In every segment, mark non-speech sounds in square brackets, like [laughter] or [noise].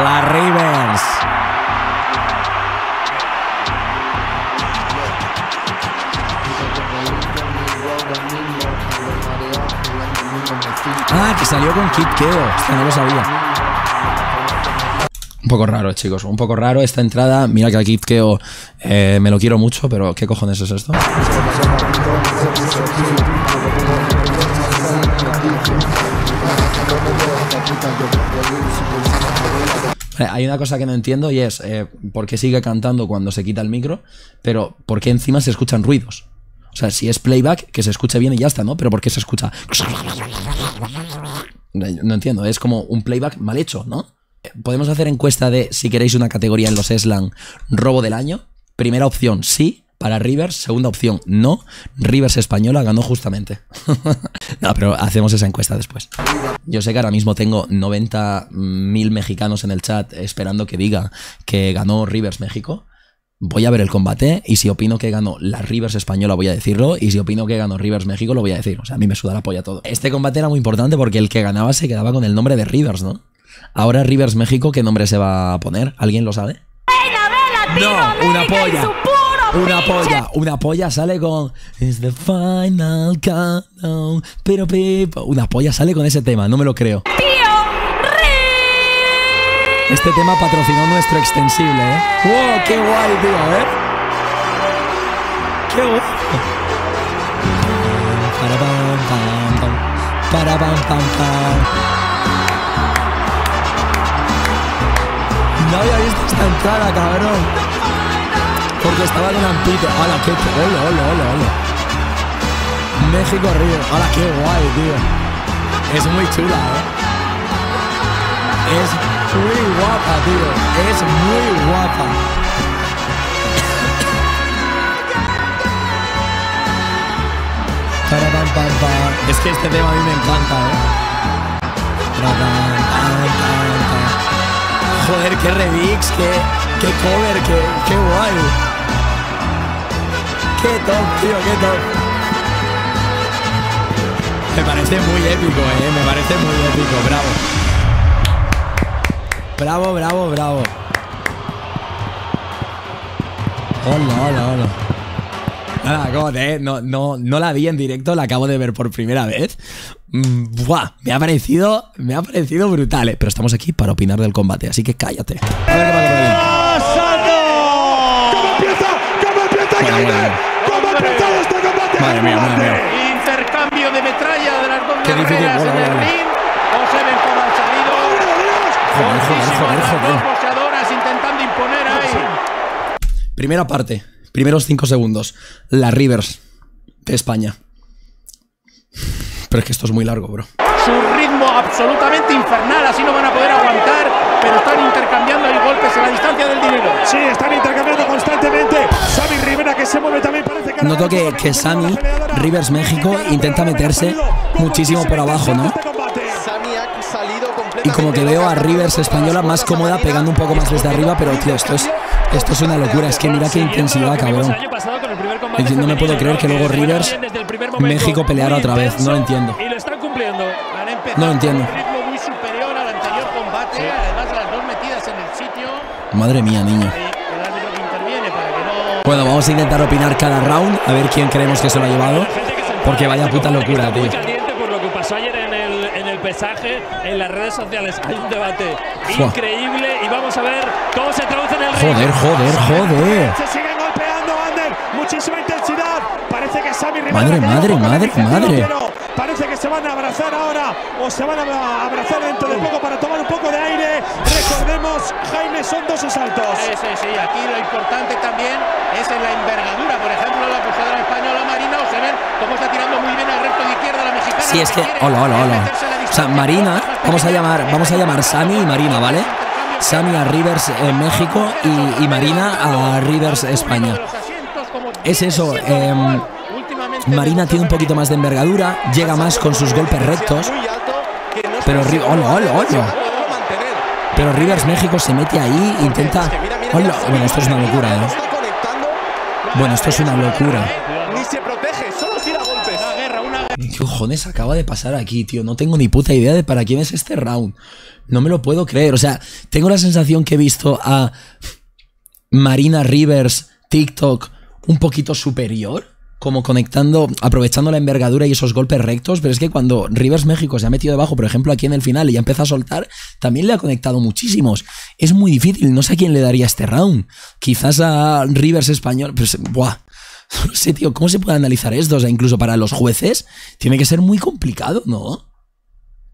La Rivers. Ah, que salió con Kid Keo. No lo sabía. Un poco raro, chicos. Un poco raro esta entrada. Mira que a Kid Keo eh, me lo quiero mucho, pero ¿qué cojones es esto? Hay una cosa que no entiendo y es eh, por qué sigue cantando cuando se quita el micro, pero por qué encima se escuchan ruidos. O sea, si es playback, que se escuche bien y ya está, ¿no? Pero ¿por qué se escucha? No entiendo, es como un playback mal hecho, ¿no? Podemos hacer encuesta de si queréis una categoría en los Slang robo del año. Primera opción, sí, para Rivers. Segunda opción, no. Rivers española ganó justamente. [laughs] no, pero hacemos esa encuesta después. Yo sé que ahora mismo tengo 90.000 mexicanos en el chat esperando que diga que ganó Rivers México. Voy a ver el combate y si opino que ganó la Rivers española voy a decirlo y si opino que ganó Rivers México lo voy a decir. O sea, a mí me suda la polla todo. Este combate era muy importante porque el que ganaba se quedaba con el nombre de Rivers, ¿no? Ahora Rivers México, ¿qué nombre se va a poner? ¿Alguien lo sabe? No, una polla. Una [laughs] polla, una polla sale con It's the final countdown. Pero pipo. Una polla sale con ese tema, no me lo creo. Este tema patrocinó nuestro extensible, ¿eh? ¡Wow! ¡Qué guay, tío! ¿eh? ¡Qué guay! Para pam, pam, pam. Para pam, pam, pam. No había visto esta entrada, cabrón. Porque estaba Ampito. ¡Hala, qué! ¡Hola, hola, hola, hola! México Río. ¡Hala, qué guay, tío! Es muy chula, ¿eh? Es muy guapa, tío. Es muy guapa. Es que este tema a mí me encanta, ¿eh? Joder, qué remix, qué, qué cover, qué, qué guay. Qué top, tío, qué top. Me parece muy épico, eh. Me parece muy épico, bravo. Bravo, bravo, bravo. Hola, hola, hola. Nada, God, eh. No, no, no la vi en directo, la acabo de ver por primera vez. Mm, buah, me ha parecido, me ha parecido brutal, eh. Pero estamos aquí para opinar del combate, así que cállate. A ver qué pasa por ahí. ¿Cómo empieza? ¿Cómo empieza Bueno, Jaime? bueno. ¿Cómo ha empezado este combate? Madre mía, madre mía. Intercambio de metralla de las dos Qué difícil, guerreras hola, en el hola. ring. Observen cómo han salido. Joder, joder, joder, Las joder. dos boxeadoras intentando imponer ahí. Primera parte, primeros 5 segundos. La Rivers de España. Pero es que esto es muy largo, bro. Su ritmo absolutamente infernal, así no van a poder aguantar, pero están intercambiando ahí golpes en la distancia del dinero. Sí, están intercambiando constantemente. Sammy Rivera que se mueve también parece que... Noto que, que Sammy, Rivers México, intenta meterse muchísimo por abajo, ¿no? Y como que veo a Rivers española más cómoda pegando un poco más desde arriba, pero tío, esto es, esto es una locura. Es que mira qué intensidad, cabrón. No me puedo creer que luego Rivers, México peleara otra vez. No lo entiendo. No lo entiendo. Madre mía, niño. Bueno, vamos a intentar opinar cada round, a ver quién creemos que se lo ha llevado. Porque vaya puta locura, tío. Por lo que pasó ayer en el, en el pesaje en las redes sociales. Hay un debate increíble y vamos a ver cómo se traduce en el ring. Joder, joder, joder. Se siguen golpeando, Ander. Muchísima intensidad. Parece que Sammy Rivera... Madre, madre, madre, madre. Parece que se van a abrazar ahora o se van a abrazar dentro de poco para tomar un poco de aire. Recordemos, Jaime, son dos asaltos. Sí, sí, sí. Aquí lo importante también es en la envergadura. Por ejemplo, la acusadora española Marina, o se ven cómo está tirando muy bien al recto de izquierda la mexicana. Sí, es que. Hola, hola, hola. O sea, Marina, vamos a llamar, vamos a llamar Sammy y Marina, ¿vale? Sammy a Rivers en México y, y Marina a Rivers España. Es eso, em, Marina tiene un poquito más de envergadura, llega más con sus golpes rectos, pero Ri- hola, hola, hola. Pero Rivers México se mete ahí, intenta. Hola, bueno, esto es una locura, ¿eh? Bueno, esto es una locura. Ni se protege, solo tira golpes. Una guerra, una guerra. ¿Qué cojones acaba de pasar aquí, tío? No tengo ni puta idea de para quién es este round. No me lo puedo creer. O sea, tengo la sensación que he visto a Marina Rivers, TikTok, un poquito superior. Como conectando, aprovechando la envergadura y esos golpes rectos. Pero es que cuando Rivers México se ha metido debajo, por ejemplo, aquí en el final y ya empieza a soltar, también le ha conectado muchísimos. Es muy difícil. No sé a quién le daría este round. Quizás a Rivers español. Pues, buah. [laughs] No sé, tío, ¿cómo se puede analizar esto? O sea, incluso para los jueces, tiene que ser muy complicado, ¿no?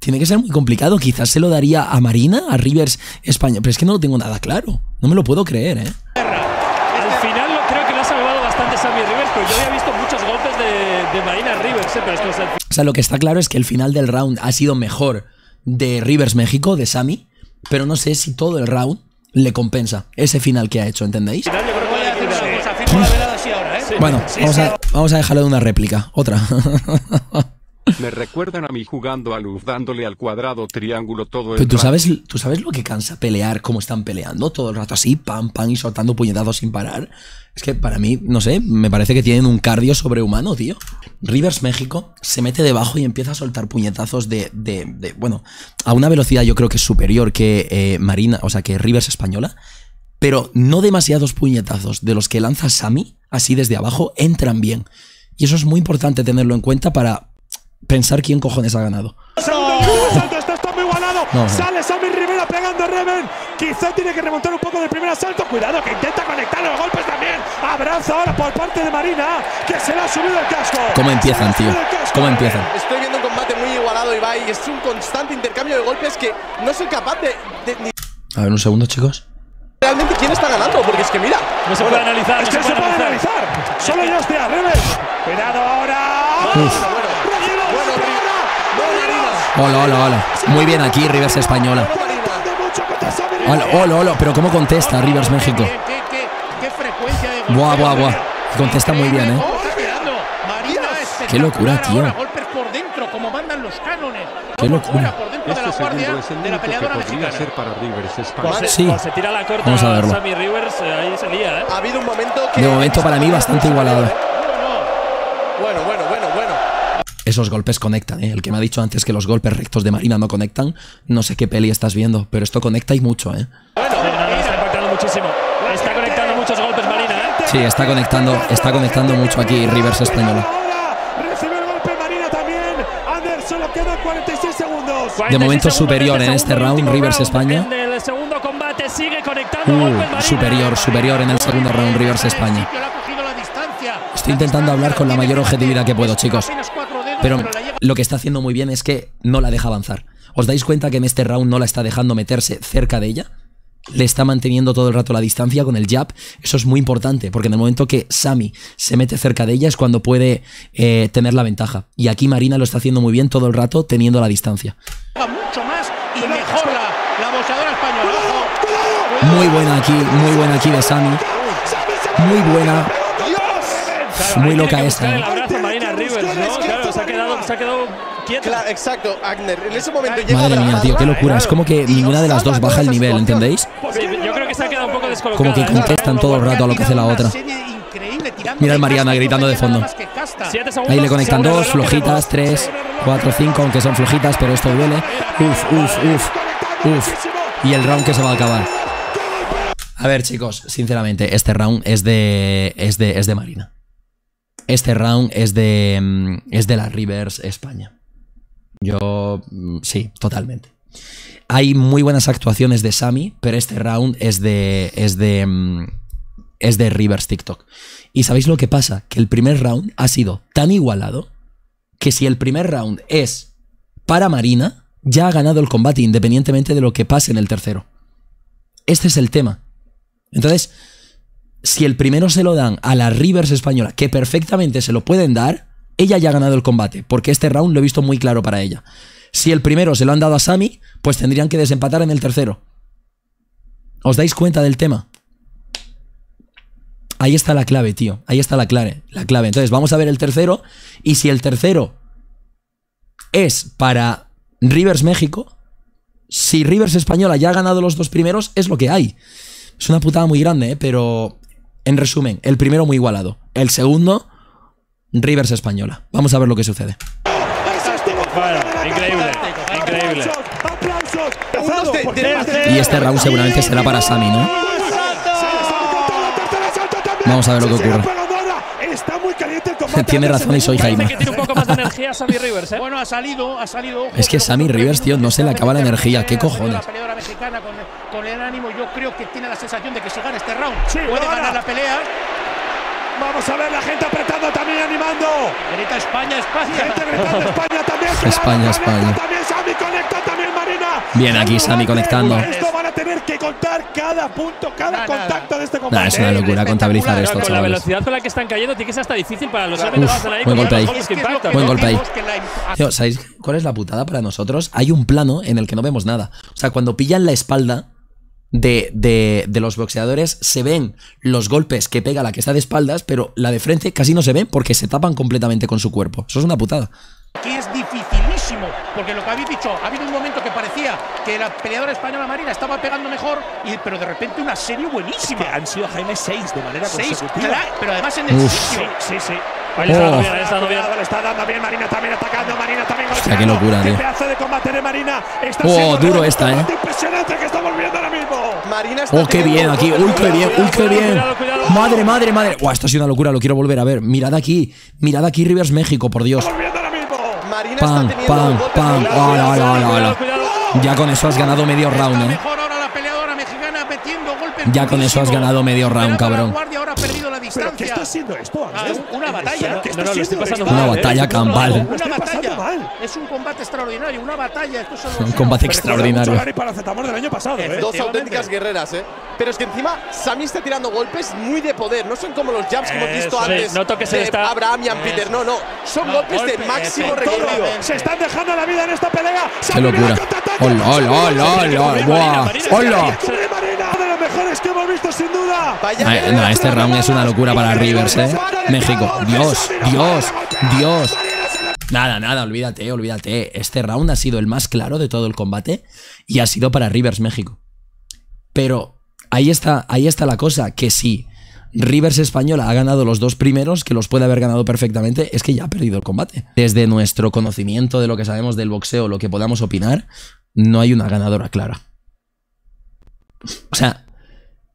Tiene que ser muy complicado. Quizás se lo daría a Marina, a Rivers España. Pero es que no lo tengo nada claro. No me lo puedo creer, ¿eh? Al final creo que lo ha salvado bastante Sammy Rivers, pero yo había visto muchos golpes de, de Marina Rivers, ¿eh? pero esto es el O sea, lo que está claro es que el final del round ha sido mejor de Rivers México, de Sammy. Pero no sé si todo el round le compensa ese final que ha hecho, ¿entendéis? final. Yo creo que Voy a decir ¿eh? Bueno, vamos a, vamos a dejarlo de una réplica. Otra. [laughs] Me recuerdan a mí jugando a luz dándole al cuadrado triángulo todo el Pero tú sabes, tú sabes lo que cansa pelear, cómo están peleando todo el rato así, pam, pam, y soltando puñetazos sin parar. Es que para mí, no sé, me parece que tienen un cardio sobrehumano, tío. Rivers México se mete debajo y empieza a soltar puñetazos de, de, de- bueno, a una velocidad yo creo que es superior que eh, Marina, o sea, que Rivers española, pero no demasiados puñetazos de los que lanza Sami, así desde abajo, entran bien. Y eso es muy importante tenerlo en cuenta para pensar quién cojones ha ganado. No, no. Sale Sammy Rivera pegando a Reven. Quizá tiene que remontar un poco del primer asalto. Cuidado, que intenta conectar los golpes también. Abrazo ahora por parte de Marina, que se le ha subido el casco. ¿Cómo empiezan, tío? ¿Cómo empiezan? Estoy viendo un combate muy igualado, Ibai, y es un constante intercambio de golpes que no soy capaz de, de- ni A ver, un segundo, chicos. realmente quién está ganando, porque es que mira, No se puede analizar, Es no que se se puede analizar. analizar. Solo ya está, Reven. Cuidado ahora. Recibe el bueno, disparo. no, Hola, hola, hola. Muy bien aquí, Rivers Española. Hola, hola, hola. Pero ¿cómo contesta Rivers México? ¿Qué, qué, qué, qué frecuencia de Buah, buah, buah. Contesta muy bien, ¿eh? Qué locura, tío. Qué locura. fuera, por dentro de Este la guardia segundo es el de la único que podría mexicana. ser para Rivers España. Sí. Cuando se tira la corta Vamos a verlo. Sammy Rivers, eh, ahí se lía, ¿eh? ha habido un momento que. De momento, para mí, bastante igualado. Bueno, bueno, bueno, bueno. Esos golpes conectan, ¿eh? El que me ha dicho antes que los golpes rectos de Marina no conectan, no sé qué peli estás viendo, pero esto conecta y mucho, ¿eh? Sí, no, no, está impactando muchísimo. Está conectando muchos golpes Marina, ¿eh? Sí, está conectando, está conectando mucho aquí Rivers Española. Ahora recibe el golpe Marina también. Anderson lo quedan 46 segundos. 46 momento superior de en este round, Rivers. España. En el segundo combate sigue conectando Uh, superior, superior en el segundo round, Rivers España. Estoy intentando hablar con la mayor objetividad que puedo, chicos. Pero lo que está haciendo muy bien es que no la deja avanzar. ¿Os dais cuenta que en este round no la está dejando meterse cerca de ella? Le está manteniendo todo el rato la distancia con el jab. Eso es muy importante, porque en el momento que Sami se mete cerca de ella es cuando puede eh, tener la ventaja. Y aquí Marina lo está haciendo muy bien todo el rato teniendo la distancia. mucho más y mejor la, la boxeadora española. Ojo. Muy buena aquí, muy buena aquí de Sami. Muy buena. Muy loca esta, ¿eh? Claro, se ha quedado, se ha quedado quieta. Cla- exacto, Agner. En ese momento llega Madre mía, tío, qué locura. Es como que ninguna de las dos baja el nivel. ¿entendéis? Sí, yo creo que se ha quedado un poco descolocada. Como que ¿eh? contestan todo el rato a lo que hace la otra. Mira el Mariana gritando de fondo. Ahí le conectan dos, flojitas, tres, cuatro, cinco, aunque son flojitas, pero esto duele. Uf, uf, uf, uf. Y el round que se va a acabar. A ver, chicos, sinceramente, este round es de. es de. es de Marina. Este round es de. mm, es de la Rivers España. Yo. mm, sí, totalmente. Hay muy buenas actuaciones de Sami, pero este round es de. es de. mm, es de Rivers TikTok. ¿Y sabéis lo que pasa? Que el primer round ha sido tan igualado que si el primer round es para Marina, ya ha ganado el combate independientemente de lo que pase en el tercero. Este es el tema. Entonces, si el primero se lo dan a la Rivers española, que perfectamente se lo pueden dar, ella ya ha ganado el combate, porque este round lo he visto muy claro para ella. Si el primero se lo han dado a Sami, pues tendrían que desempatar en el tercero. ¿Os dais cuenta del tema? Ahí está la clave, tío. Ahí está la clave. La clave. Entonces, vamos a ver el tercero. Y si el tercero es para Rivers México, si Rivers Española ya ha ganado los dos primeros, es lo que hay. Es una putada muy grande, ¿eh? pero en resumen, el primero muy igualado. El segundo, Rivers Española. Vamos a ver lo que sucede. Bueno, increíble, increíble. Y este round seguramente será para Sami, ¿no? Vamos a ver lo que ocurre. Está muy caliente el combate. [laughs] Tiene razón y soy Jaime. ¿eh? Bueno, ha salido, ha salido. ojo, Es que Sammy Rivers, tío, no se le acaba la energía. ¿Qué cojones? La peleadora mexicana con, con el ánimo, yo creo que tiene la sensación de que si gana este round Sí, puede ganar la pelea. Vamos a ver la gente apretando también, animando. Grita España, España. Gente gritando España también. España, España. También Sami conecta también Marina. Bien, aquí Sami conectando. Esto van a tener que contar cada punto, cada contacto de este combate. Nah, es una locura contabilizar esto, con la chavales. velocidad con la que están cayendo, tiene que ser hasta difícil para los árbitros buen golpe ahí. Buen golpe ahí. ¿sabéis cuál es la putada para nosotros? Hay un plano en el que no vemos nada. O sea, cuando pillan la espalda de, de- de los boxeadores, se ven los golpes que pega la que está de espaldas, pero la de frente casi no se ven porque se tapan completamente con su cuerpo. Eso es una putada. Aquí es dificilísimo, porque lo que habéis dicho, ha habido un momento que parecía que la peleadora española Marina estaba pegando mejor, y, pero de repente una serie buenísima. Que han sido Jaime 6 de manera Seis, consecutiva. cla- pero además en el Uf. sitio. Sí, sí. Ahí está, Oh. bien, ahí está, bien. Cuidado, le está dando bien Marina también atacando, Marina también Hostia, qué golpeando. locura, Qué tío. pedazo de combate de Marina. Está Oh, duro esta, eh. Impresionante que estamos viendo ahora mismo. Marina está Oh, qué bien aquí. Uy, qué bien, uy, qué cuidado, bien. cuidado, cuidado. Madre, madre, madre. Buah, esto ha sido una locura, lo quiero volver a ver. Mirad aquí, mirad aquí Rivers México, por Dios. Estamos viendo ahora mismo. Marina Pam, está teniendo pam, pam. Hola, hola, hola, hola. Ya con eso has ganado medio round, eh. mejor ahora la peleadora mexicana metiendo golpes. Ya con eso has ganado medio round, cabrón. ahora ha perdido la ¿Pero distancia. qué está siendo esto, Ah, una batalla. ¿Qué No, está no, lo estoy pasando? Una mal, ¿eh? batalla No, no, campal. Una batalla. mal. Es un combate extraordinario, una batalla. Un combate extraordinario. del año pasado, ¿eh? Dos auténticas guerreras, ¿eh? Pero es que encima Sami está tirando golpes muy de poder. No son como los jabs que hemos visto antes noto que se de Abraham y Peter. No, no. Son No, golpes de golpe, máximo efectivamente. recorrido. Se están dejando la vida en esta pelea. Qué locura. Hola, hola, hola, hola. Buah, hola. De los mejores que hemos visto, sin duda. No, este round es una locura para Rivers, eh. México, Dios, Dios, Dios. Nada, nada, olvídate, olvídate. Este round ha sido el más claro de todo el combate y ha sido para Rivers México. Pero ahí está, ahí está la cosa, que si Rivers Española ha ganado los dos primeros, que los puede haber ganado perfectamente, es que ya ha perdido el combate. Desde nuestro conocimiento de lo que sabemos del boxeo, lo que podamos opinar, no hay una ganadora clara. O sea,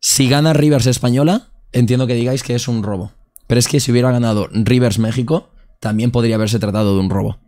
si gana Rivers Española, entiendo que digáis que es un robo. Pero es que si hubiera ganado Rivers México, también podría haberse tratado de un robo.